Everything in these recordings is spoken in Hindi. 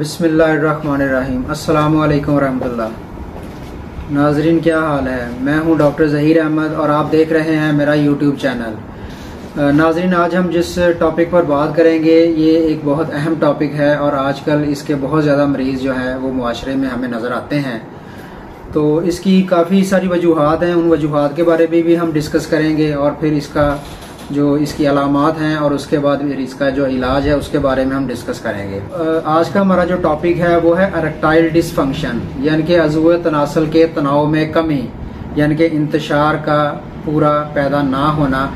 अस्सलाम वालेकुम नाजरीन क्या हाल है? मैं हूँ डॉक्टर ज़हीर अहमद और आप देख रहे हैं मेरा यूट्यूब चैनल। नाजरीन आज हम जिस टॉपिक पर बात करेंगे ये एक बहुत अहम टॉपिक है और आजकल इसके बहुत ज़्यादा मरीज़ जो हैं वो मुआरे में हमें नज़र आते हैं। तो इसकी काफ़ी सारी वजूहत हैं उन वजूहत के बारे में भी, भी हम डिस्कस करेंगे और फिर इसका जो इसकी अलामत हैं और उसके बाद फिर इसका जो इलाज है, उसके बारे में हम डिस्कस करेंगे। आज का हमारा जो टॉपिक है, वो है अरेक्टाइल डिसफंक्शन यानी कि अजू तनासल के तनाव में कमी, यानी कि इंतशार का पूरा पैदा ना होना,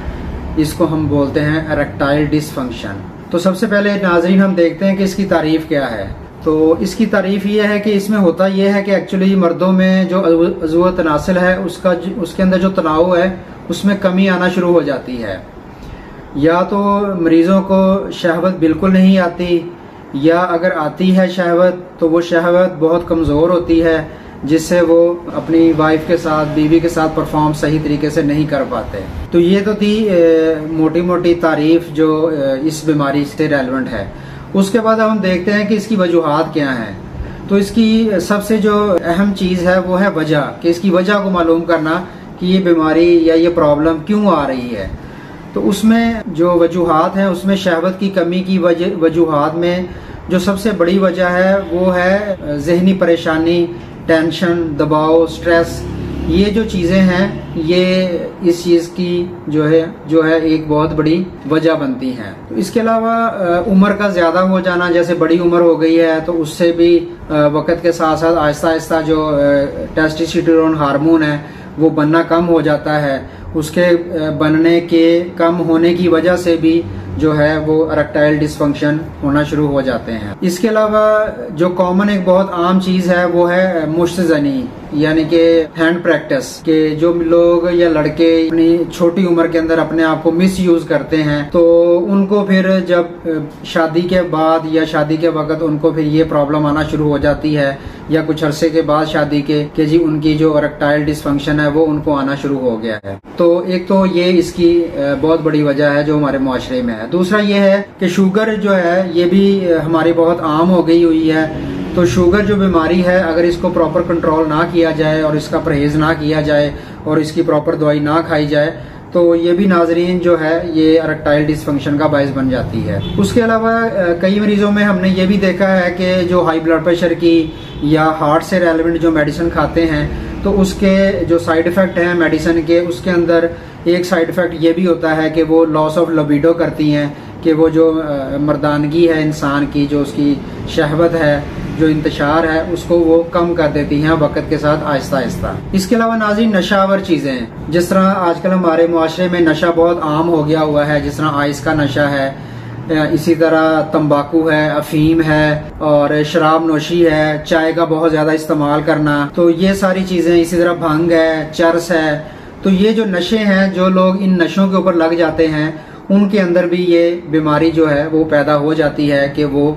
इसको हम बोलते हैं अरेक्टाइल डिसफंक्शन तो सबसे पहले नाजरीन, हम देखते हैं कि इसकी तारीफ़ क्या है। तो इसकी तारीफ़ ये है कि इसमें होता यह है कि एक्चुअली मर्दों में जो अजू तनासल है, उसका उसके अंदर जो तनाव है, उसमें कमी आना शुरू हो जाती है। या तो मरीजों को शहवत बिल्कुल नहीं आती, या अगर आती है शहवत तो वो शहवत बहुत कमज़ोर होती है, जिससे वो अपनी वाइफ के साथ, बीवी के साथ परफॉर्म सही तरीके से नहीं कर पाते। तो ये तो थी मोटी मोटी तारीफ़ जो इस बीमारी से रेलिवेंट है। उसके बाद हम देखते हैं कि इसकी वजूहत क्या हैं। तो इसकी सबसे जो अहम चीज़ है, वो है वजह, कि इसकी वजह को मालूम करना कि ये बीमारी या ये प्रॉब्लम क्यों आ रही है। तो उसमें जो वजूहत हैं, उसमें शहवत की कमी की वजूहत में जो सबसे बड़ी वजह है, वो है जहनी परेशानी टेंशन दबाव स्ट्रेस ये जो चीज़ें हैं, ये इस चीज़ की जो है जो है एक बहुत बड़ी वजह बनती हैं। तो इसके अलावा उम्र का ज़्यादा हो जाना, जैसे बड़ी उम्र हो गई है तो उससे भी वक्त के साथ साथ आहिस्ता आहिस्ता जो टेस्टिसिटोन हार्मोन है, वो बनना कम हो जाता है। उसके बनने के कम होने की वजह से भी जो है वो अरेक्टाइल डिसफंक्शन होना शुरू हो जाते हैं। इसके अलावा जो कॉमन एक बहुत आम चीज़ है वो है मुश्तजनी, यानी कि हैंड प्रैक्टिस के जो लोग या लड़के अपनी छोटी उम्र के अंदर अपने आप को मिस यूज़ करते हैं तो उनको फिर जब शादी के बाद या शादी के वक्त उनको फिर ये प्रॉब्लम आना शुरू हो जाती है या कुछ अरसे के बाद शादी के, कि जी उनकी जो अरेक्टाइल डिसफंक्शन है, वो उनको आना शुरू हो गया है। तो एक तो ये इसकी बहुत बड़ी वजह है जो हमारे मुआरे में है। दूसरा ये है कि शुगर जो है, ये भी हमारी बहुत आम हो गई हुई है। तो शुगर जो बीमारी है, अगर इसको प्रॉपर कंट्रोल ना किया जाए और इसका परहेज ना किया जाए और इसकी प्रॉपर दवाई ना खाई जाए तो ये भी नाजरीन जो है, ये अरेक्टाइल डिसफंक्शन का बायस बन जाती है। उसके अलावा कई मरीजों में हमने ये भी देखा है कि जो हाई ब्लड प्रेशर की या हार्ट से रेलिवेंट जो मेडिसिन खाते हैं तो उसके जो साइड इफ़ेक्ट हैं मेडिसिन के, उसके अंदर एक साइड इफ़ेक्ट ये भी होता है कि वो लॉस ऑफ़ लबीडो करती हैं, कि वो जो मर्दानगी है इंसान की, जो उसकी शहवत है, जो इंतशार है, उसको वो कम कर देती हैं वक्त के साथ आहिस्ता आहिस्ता। इसके अलावा नाजी नशावर चीज़ें जिस तरह आजकल हमारे मुआरे में नशा बहुत आम हो गया हुआ है, जिस तरह आइस का नशा है इसी तरह तंबाकू है, अफीम है और शराब नोशी है, चाय का बहुत ज़्यादा इस्तेमाल करना। तो ये सारी चीज़ें इसी तरह भंग है, चरस है। तो ये जो नशे हैं, जो लोग इन नशों के ऊपर लग जाते हैं, उनके अंदर भी ये बीमारी जो है, वो पैदा हो जाती है कि वो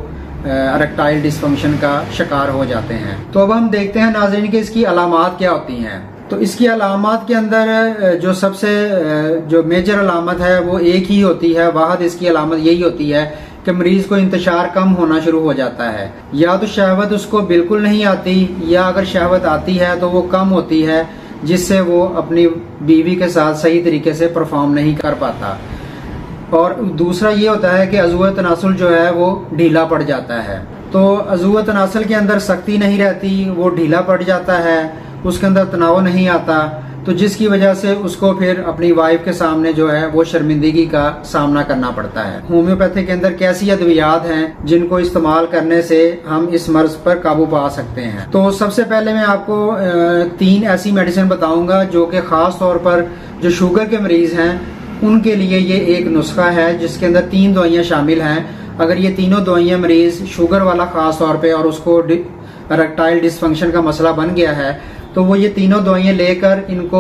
अरेक्टाइल डिस्फंक्शन का शिकार हो जाते हैं। तो अब हम देखते हैं नाजरीन की इसकी अलामत क्या होती हैं। तो इसकी अलामत के अंदर जो सबसे जो मेजर अलामत है, वो एक ही होती है, वाहद इसकी अलामत यही होती है कि मरीज़ को इंतज़ार कम होना शुरू हो जाता है। या तो शहवत उसको बिल्कुल नहीं आती, या अगर शहवत आती है तो वो कम होती है, जिससे वो अपनी बीवी के साथ सही तरीके से परफॉर्म नहीं कर पाता। और दूसरा ये होता है कि अजूत तनासुल जो है, वो ढीला पड़ जाता है। तो अजूत तनासल के अंदर सख्ती नहीं रहती, वो ढीला पड़ जाता है उसके अंदर तनाव नहीं आता तो जिसकी वजह से उसको फिर अपनी वाइफ के सामने जो है, वो शर्मिंदगी का सामना करना पड़ता है। होम्योपैथी के अंदर कैसी अद्वियात हैं, जिनको इस्तेमाल करने से हम इस मर्ज पर काबू पा सकते हैं? तो सबसे पहले मैं आपको तीन ऐसी मेडिसिन बताऊँगा जो कि खास तौर पर जो शुगर के मरीज़ हैं, उनके लिए ये एक नुस्खा है, जिसके अंदर तीन दवाइयाँ शामिल हैं। अगर ये तीनों दवाइयाँ मरीज़ शुगर वाला खास तौर पर और उसको रेक्टाइल डिसफंक्शन का मसला बन गया है तो वो ये तीनों दवाइयाँ लेकर इनको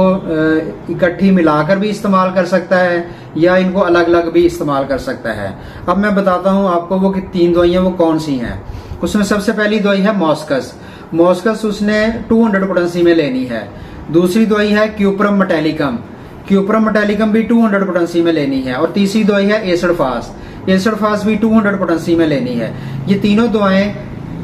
इकट्ठी मिलाकर भी इस्तेमाल कर सकता है, या इनको अलग अलग भी इस्तेमाल कर सकता है। अब मैं बताता हूँ आपको वो कि तीन दवाइयाँ वो कौन सी हैं। उसमें सबसे पहली दवाई है मॉस्कस। मॉस्कस उसने 200 पोटेंसी में लेनी है। दूसरी दवाई है क्यूप्रम मटेलिकम। क्यूप्रम मेटेलिकम भी 200 पोटेंसी में लेनी है, और तीसरी दवाई है एसड फास। एसड फास भी 200 पोटेंसी में लेनी है। ये तीनों दवाएँ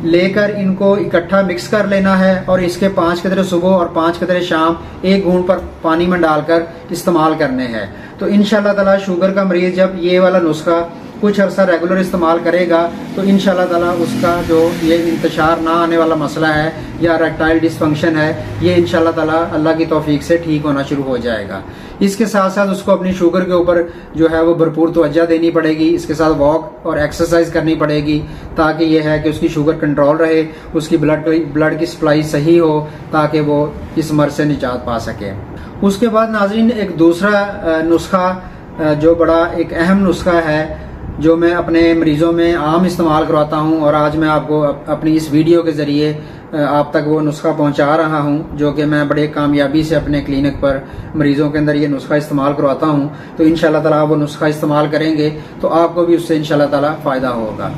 लेकर इनको इकट्ठा मिक्स कर लेना है और इसके पाँच कतरे सुबह और पाँच कतरे शाम एक घूंट पर पानी में डालकर इस्तेमाल करने हैं। तो इन शुगर का मरीज़ जब ये वाला नुस्खा कुछ अर्सा रेगुलर इस्तेमाल करेगा तो इन ताला उसका जो ये इंतशार ना आने वाला मसला है, या रेक्टाइल डिसफंक्शन है, ये इन ताला अल्लाह की तोफीक से ठीक होना शुरू हो जाएगा। इसके साथ साथ उसको अपनी शुगर के ऊपर जो है वो भरपूर तवज्जा देनी पड़ेगी, इसके साथ वॉक और एक्सरसाइज करनी पड़ेगी, ताकि ये है कि उसकी शुगर कंट्रोल रहे, उसकी ब्लड ब्लड की सप्लाई सही हो, ताकि वो इस मर्ज से निजात पा सके। उसके बाद नाजरीन, एक दूसरा नुस्खा जो बड़ा एक अहम नुस्खा है जो मैं अपने मरीजों में आम इस्तेमाल करवाता हूँ और आज मैं आपको अपनी इस वीडियो के ज़रिए आप तक वो नुस्खा पहुँचा रहा हूँ, जो कि मैं बड़े कामयाबी से अपने क्लिनिक पर मरीजों के अंदर ये नुस्खा इस्तेमाल करवाता हूँ। तो इन ताला आप वो नुस्खा इस्तेमाल करेंगे तो आपको भी उससे इन ताला फ़ायदा होगा।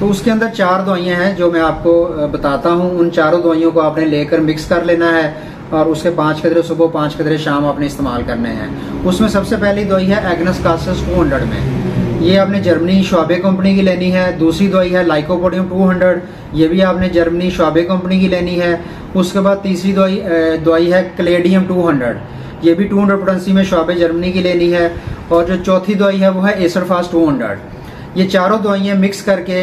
तो उसके अंदर चार दवाइयाँ हैं जो मैं आपको बताता हूँ। उन चारों दवाइयों को आपने लेकर मिक्स कर लेना है और उसके पाँच कदरे सुबह, पाँच कदरे शाम आपने इस्तेमाल करने हैं। उसमें सबसे पहली दवाई है एग्नस कासस टू में। ये आपने जर्मनी शोबे कंपनी की लेनी है, दूसरी दवाई है लाइकोपोडियम 200 ये भी आपने जर्मनी शोबे कंपनी की लेनी है, उसके बाद तीसरी दवाई दवाई है क्लेडियम 200 ये भी 200 पोटेंसी में शोबे जर्मनी की लेनी है, और जो चौथी दवाई है वो है एसरफास 200 ये चारों दवाइयाँ मिक्स करके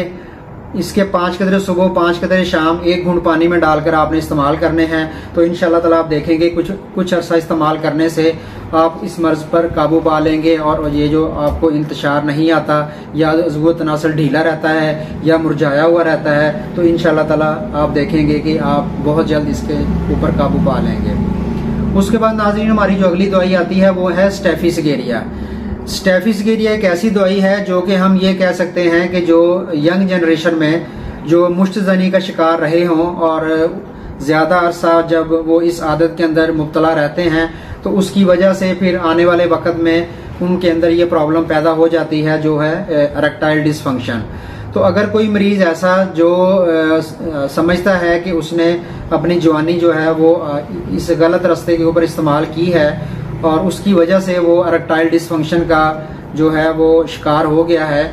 इसके पाँच कदरे सुबह, पाँच कदरे शाम, एक घूंट पानी में डालकर आपने इस्तेमाल करने हैं। तो इन ताला आप देखेंगे कुछ कुछ अर्सा इस्तेमाल करने से आप इस मर्ज पर काबू पा लेंगे और ये जो आपको इंतज़ार नहीं आता, या वो तनासर ढीला रहता है, या मुरझाया हुआ रहता है तो इन ताला आप देखेंगे कि आप बहुत जल्द इसके ऊपर काबू पा लेंगे। उसके बाद नाजरीन, हमारी जो अगली दवाई आती है, वो है स्टेफिसगेरिया स्टेफिसगेरिया एक ऐसी दवाई है जो कि हम ये कह सकते हैं कि जो यंग जनरेशन में जो मुश्तजनी का शिकार रहे हों और ज़्यादा अरसा जब वो इस आदत के अंदर मुबतला रहते हैं तो उसकी वजह से फिर आने वाले वक्त में उनके अंदर ये प्रॉब्लम पैदा हो जाती है, जो है रेक्टाइल डिसफंक्शन तो अगर कोई मरीज़ ऐसा जो समझता है कि उसने अपनी जवानी जो है वो इस गलत रास्ते के ऊपर इस्तेमाल की है और उसकी वजह से वो अरेक्टाइल डिसफंक्शन का जो है वो शिकार हो गया है।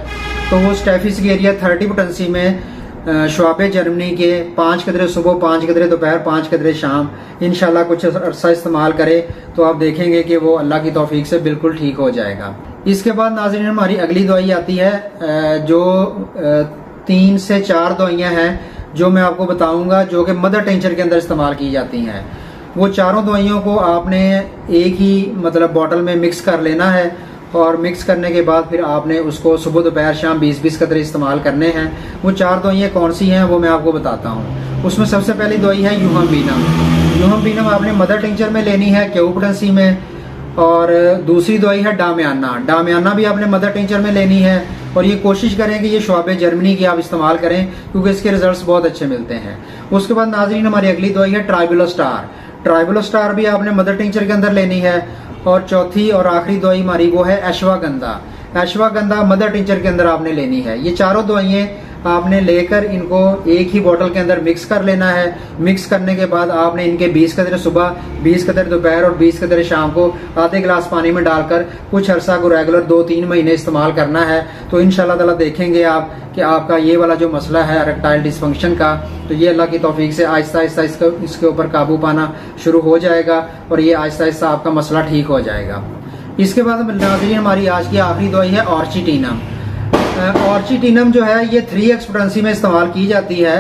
तो वो स्टेफिस की एरिया थर्टी पोटेंसी में शुआबे जर्मनी के पाँच कदरे सुबह, पाँच कदरे दोपहर, पाँच कदरे शाम, इनशाला कुछ अरसा इस्तेमाल करे तो आप देखेंगे कि वो अल्लाह की तोफीक से बिल्कुल ठीक हो जाएगा। इसके बाद नाजरीन, हमारी अगली दवाई आती है जो तीन से चार दवाइयाँ हैं, जो मैं आपको बताऊँगा, जो कि मदर टेंचर के अंदर इस्तेमाल की जाती हैं। वो चारों दवाइयों को आपने एक ही मतलब बॉटल में मिक्स कर लेना है और मिक्स करने के बाद फिर आपने उसको सुबह दोपहर शाम 20-20 कतरे इस्तेमाल करने हैं। वो चार दवाइयाँ कौन सी हैं वो मैं आपको बताता हूँ। उसमें सबसे पहली दवाई है यूहम बीनम यूहम बीनम आपने मदर टिंचर में लेनी है क्यूपटेंसी में और दूसरी दवाई है डामियाना डामियाना भी आपने मदर टिंचर में लेनी है और ये कोशिश करें कि ये शुआब जर्मनी की आप इस्तेमाल करें क्योंकि इसके रिजल्ट्स बहुत अच्छे मिलते हैं। उसके बाद नाजरीन हमारी अगली दवाई है ट्राइबुलो स्टार ट्राइबल स्टार भी आपने मदर टिंचर के अंदर लेनी है। और चौथी और आखिरी दवाई हमारी वो है एशवागंधा एशवागंधा मदर टिंचर के अंदर आपने लेनी है। ये चारों दवाइयाँ आपने लेकर इनको एक ही बोतल के अंदर मिक्स कर लेना है। मिक्स करने के बाद आपने इनके 20 कदर सुबह 20 कदर दोपहर और 20 कदर शाम को आधे गिलास पानी में डालकर कुछ अरसा को रेगुलर दो तीन महीने इस्तेमाल करना है। तो इन ताला देखेंगे आप कि आपका ये वाला जो मसला है रेक्टाइल डिसफंक्शन का तो ये अल्लाह की तोफीक से आहिस्ता आहिस्ता इसके ऊपर काबू पाना शुरू हो जाएगा और ये आहिस्ता आहिस्ता आपका मसला ठीक हो जाएगा। इसके बाद नाजरीन, हमारी आज की आखिरी दवाई है ऑर्चिटीनम ऑर्चिटिनम जो है, ये थ्री एक्स पोटेंसी में इस्तेमाल की जाती है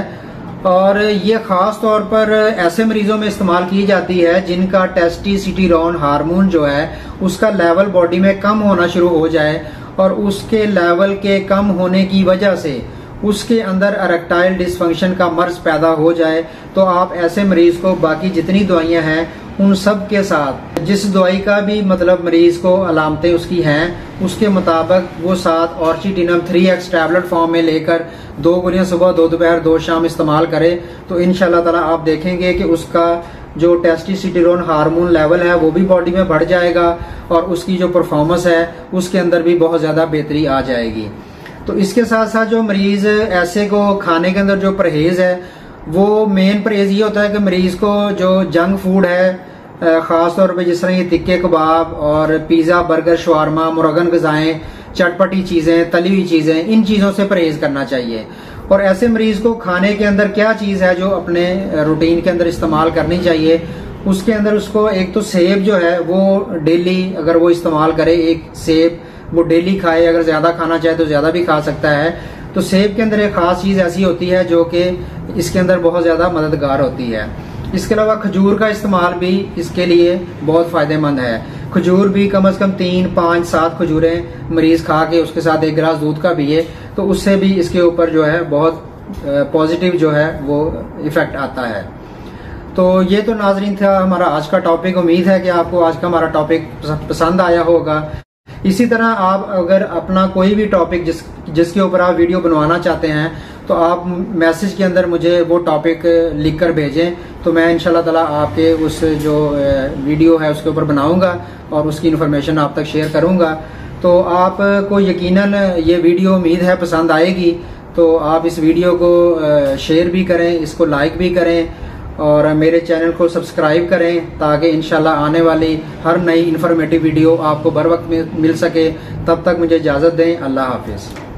और ये खास तौर पर ऐसे मरीजों में इस्तेमाल की जाती है जिनका टेस्टिसिटीरोन हार्मोन जो है, उसका लेवल बॉडी में कम होना शुरू हो जाए और उसके लेवल के कम होने की वजह से उसके अंदर अरेक्टाइल डिसफंक्शन का मर्ज पैदा हो जाए। तो आप ऐसे मरीज़ को बाकी जितनी दवाइयाँ हैं उन सब के साथ। जिस दवाई का भी मतलब मरीज़ को अलामतें उसकी हैं, उसके मुताबिक वो साथ ऑर्चिटिनम थ्री एक्स टैबलेट फॉर्म में लेकर दो गोलियाँ सुबह, दो दोपहर, दो शाम इस्तेमाल करे। तो इन ताला आप देखेंगे कि उसका जो टेस्टिसिटिरोन हार्मोन लेवल है, वो भी बॉडी में बढ़ जाएगा और उसकी जो परफॉर्मेंस है, उसके अंदर भी बहुत ज़्यादा बेहतरी आ जाएगी। तो इसके साथ साथ जो मरीज़ ऐसे को खाने के अंदर जो परहेज है, वो मेन परहेज ये होता है कि मरीज़ को जो जंक फ़ूड है ख़ास तौर पे जिस तरह ये तिक्के कबाब और पिज़्ज़ा, बर्गर, शवारमा, मुरगन गजाएँ, चटपटी चीज़ें, तली हुई चीज़ें, इन चीज़ों से परहेज करना चाहिए। और ऐसे मरीज़ को खाने के अंदर क्या चीज़ है जो अपने रूटीन के अंदर इस्तेमाल करनी चाहिए, उसके अंदर उसको एक तो सेब जो है, वो डेली अगर वो इस्तेमाल करे, एक सेब, वो डेली खाए, अगर ज़्यादा खाना चाहे तो ज़्यादा भी खा सकता है। तो सेब के अंदर एक खास चीज़ ऐसी होती है जो कि इसके अंदर बहुत ज़्यादा मददगार होती है। इसके अलावा खजूर का इस्तेमाल भी इसके लिए बहुत फ़ायदेमंद है। खजूर भी कम अज कम तीन, पाँच, सात खजूरें मरीज़ खा के उसके साथ एक गिलास दूध का पिए तो उससे भी इसके ऊपर जो है बहुत पॉजिटिव जो है वो इफ़ेक्ट आता है। तो ये तो नाजरीन था हमारा आज का टॉपिक उम्मीद है कि आपको आज का हमारा टॉपिक पसंद आया होगा। इसी तरह आप अगर अपना कोई भी टॉपिक जिस जिसके ऊपर आप वीडियो बनवाना चाहते हैं तो आप मैसेज के अंदर मुझे वो टॉपिक लिख कर भेजें तो मैं इनशाला तला आपके उस जो वीडियो है उसके ऊपर बनाऊँगा और उसकी इन्फॉर्मेशन आप तक शेयर करूँगा। तो आपको यकीनन ये वीडियो उम्मीद है पसंद आएगी तो आप इस वीडियो को शेयर भी करें, इसको लाइक भी करें और मेरे चैनल को सब्सक्राइब करें, ताकि इनशाला आने वाली हर नई इन्फॉर्मेटिव वीडियो आपको बर वक्त मिल सके। तब तक मुझे इजाज़त दें। अल्लाह हाफिज़।